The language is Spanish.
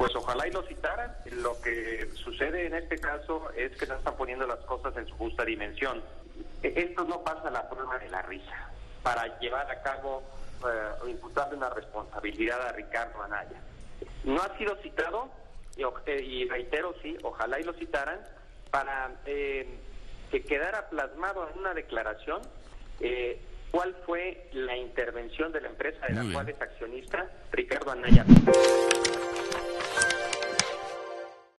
Pues ojalá y lo citaran. Lo que sucede en este caso es que no están poniendo las cosas en su justa dimensión. E, esto no pasa la prueba de la risa para llevar a cabo eh, o imputarle una responsabilidad a Ricardo Anaya. No ha sido citado y, eh, reitero, sí, ojalá y lo citaran para eh, que quedara plasmado en una declaración eh, cuál fue la intervención de la empresa de la cual es accionista Ricardo Anaya.